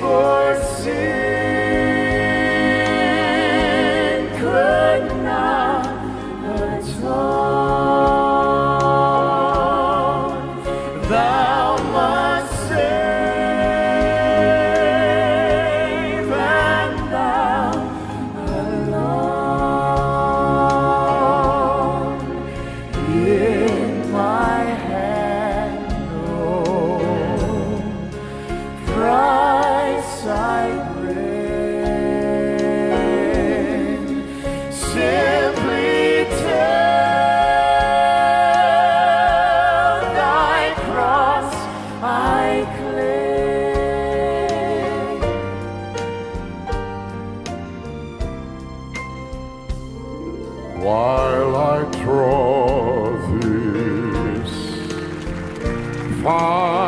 forces. While I draw this fine